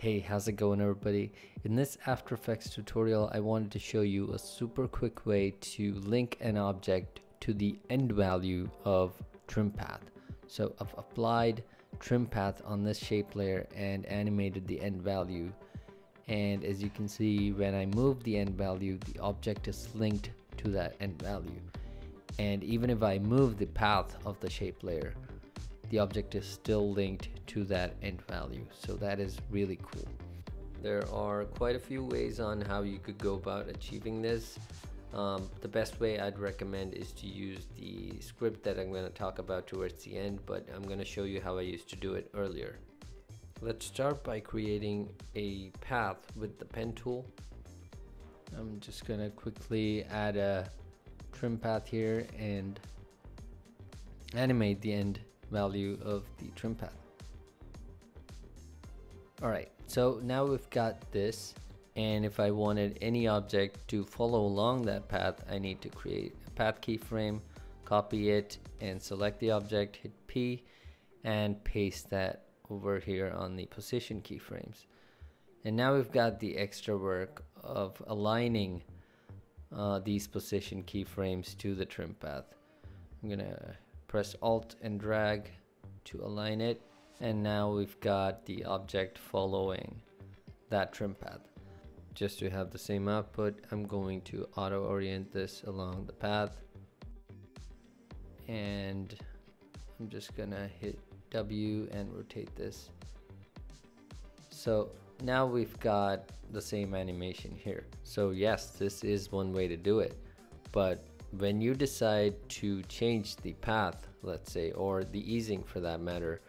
Hey, how's it going everybody? In this After Effects tutorial, I wanted to show you a super quick way to link an object to the end value of trim path. So I've applied trim path on this shape layer and animated the end value. And as you can see, when I move the end value, the object is linked to that end value. And even if I move the path of the shape layer, the object is still linked to that end value. So that is really cool. There are quite a few ways on how you could go about achieving this. Um, the best way I'd recommend is to use the script that I'm going to talk about towards the end, but I'm going to show you how I used to do it earlier. Let's start by creating a path with the pen tool. I'm just going to quickly add a trim path here and animate the end value of the trim path. Alright, so now we've got this and if I wanted any object to follow along that path, I need to create a path keyframe, copy it and select the object, hit P and paste that over here on the position keyframes. And now we've got the extra work of aligning uh, these position keyframes to the trim path. I'm gonna press Alt and drag to align it. And now we've got the object following that trim path. Just to have the same output I'm going to auto orient this along the path. And I'm just gonna hit W and rotate this. So now we've got the same animation here. So yes this is one way to do it but when you decide to change the path let's say or the easing for that matter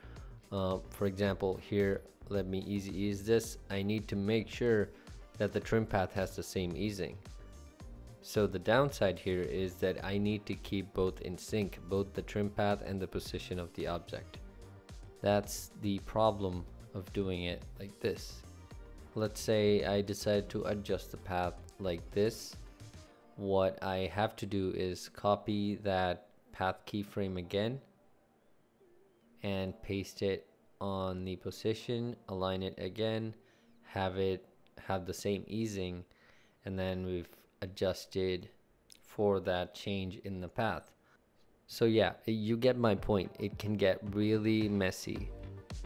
uh, for example here let me easy ease this. I need to make sure that the trim path has the same easing. So the downside here is that I need to keep both in sync both the trim path and the position of the object. That's the problem of doing it like this. Let's say I decide to adjust the path like this what I have to do is copy that path keyframe again and paste it on the position align it again have it have the same easing and then we've adjusted for that change in the path. So yeah you get my point. It can get really messy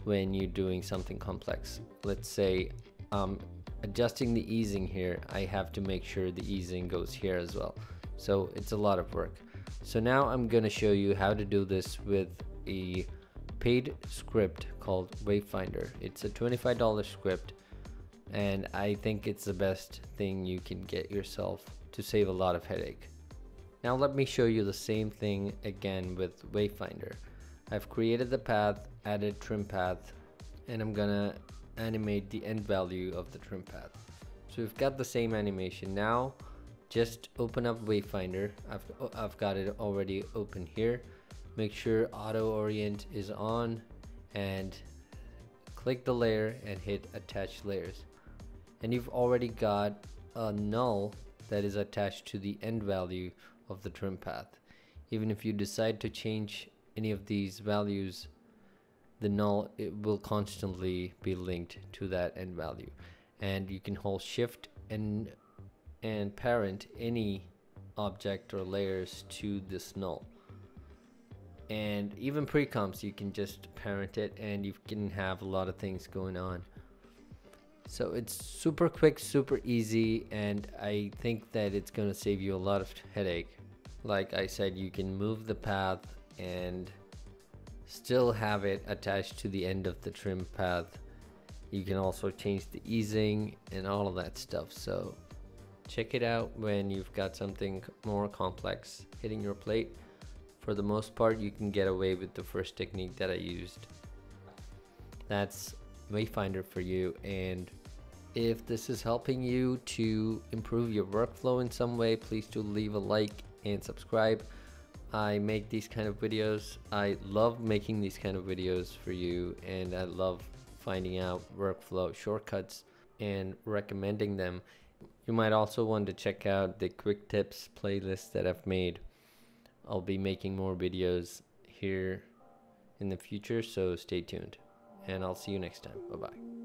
when you're doing something complex. Let's say um, adjusting the easing here I have to make sure the easing goes here as well. So it's a lot of work. So now I'm gonna show you how to do this with a paid script called Wayfinder. It's a $25 script and I think it's the best thing you can get yourself to save a lot of headache. Now let me show you the same thing again with Wayfinder. I've created the path added trim path and I'm gonna animate the end value of the trim path. So we've got the same animation. Now just open up Wayfinder. I've, oh, I've got it already open here. Make sure auto orient is on and click the layer and hit attach layers. And you've already got a null that is attached to the end value of the trim path. Even if you decide to change any of these values the null it will constantly be linked to that end value. And you can hold shift and and parent any object or layers to this null. And even pre-comps you can just parent it and you can have a lot of things going on. So it's super quick super easy and I think that it's gonna save you a lot of headache. Like I said you can move the path and still have it attached to the end of the trim path. You can also change the easing and all of that stuff. So check it out when you've got something more complex hitting your plate. For the most part you can get away with the first technique that I used. That's Wayfinder for you. And if this is helping you to improve your workflow in some way please do leave a like and subscribe I make these kind of videos. I love making these kind of videos for you and I love finding out workflow shortcuts and recommending them. You might also want to check out the quick tips playlist that I've made. I'll be making more videos here in the future, so stay tuned. And I'll see you next time. Bye bye.